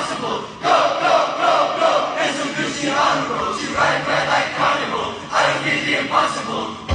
impossible. Go, go, go, go. And so Gucci honorable. To ride red like carnival. I don't need the impossible.